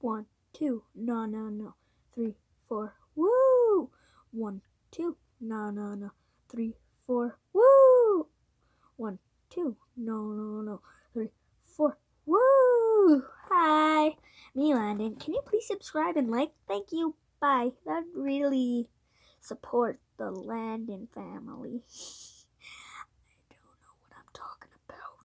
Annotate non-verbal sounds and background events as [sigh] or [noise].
One, two, no, no, no. Three, four, woo! One, two, no, no, no. Three, four, woo! One, two, no, no, no. Three, four, woo! Hi, me, Landon. Can you please subscribe and like? Thank you. Bye. That really support the Landon family. [laughs]